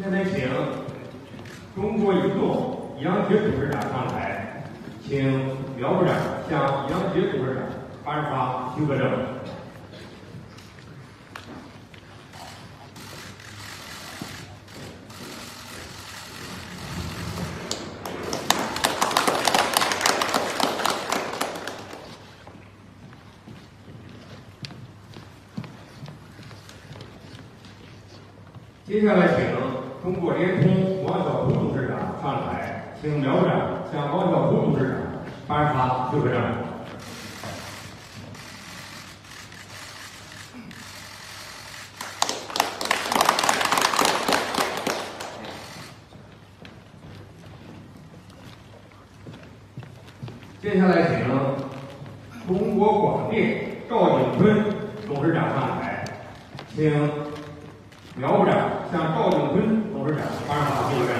现在请中国移动杨杰董事长上台，请苗部长向杨杰董事长颁发许可证。接下来，请中国联通王小虎董事长上台，请苗部长向王小虎董事长颁发许可证。接下来，请中国广电赵景坤董事长上台，请苗部长向赵景坤董事长颁发许可证。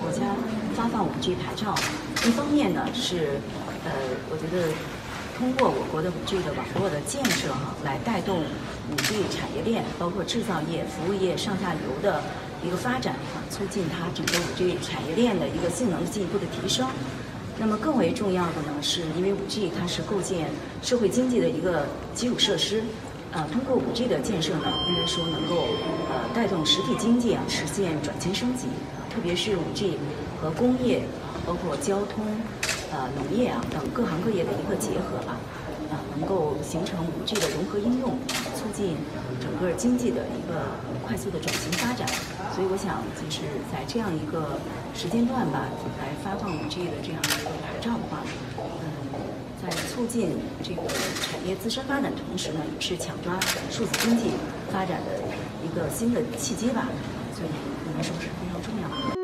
国家发放五 G 牌照，一方面呢是，呃，我觉得通过我国的五 G 的网络的建设哈，来带动五 G 产业链，包括制造业、服务业上下游的一个发展哈，促进它整个五 G 产业链的一个性能进一步的提升。那么更为重要的呢，是因为五 G 它是构建社会经济的一个基础设施，呃，通过五 G 的建设呢，应该说能够呃带动实体经济啊实现转型升级，特别是五 G 和工业，包括交通、呃农业啊等各行各业的一个结合啊，呃能够形成五 G 的融合应用，促进整个经济的一个快速的转型发展。所以我想，就是在这样一个时间段吧，来发放五 G 的这样一个牌照的话，嗯，在促进这个产业自身发展的同时呢，也是抢抓数字经济发展的一个新的契机吧。所以应该说是非常重要的。